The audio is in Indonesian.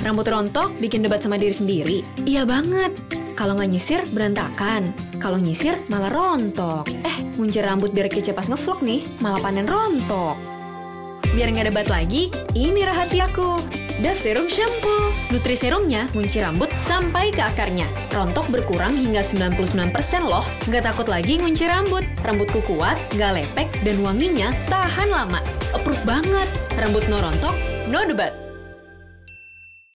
Rambut rontok bikin debat sama diri sendiri? Iya banget. Kalau nggak nyisir, berantakan. Kalau nyisir, malah rontok. Eh, ngunci rambut biar kece pas ngevlog nih, malah panen rontok. Biar nggak debat lagi, ini rahasiaku. Dove Serum Shampoo. Nutri serumnya ngunci rambut sampai ke akarnya. Rontok berkurang hingga 99% loh. Nggak takut lagi ngunci rambut. Rambutku kuat, nggak lepek, dan wanginya tahan lama. Approve banget. Rambut no rontok, no debat.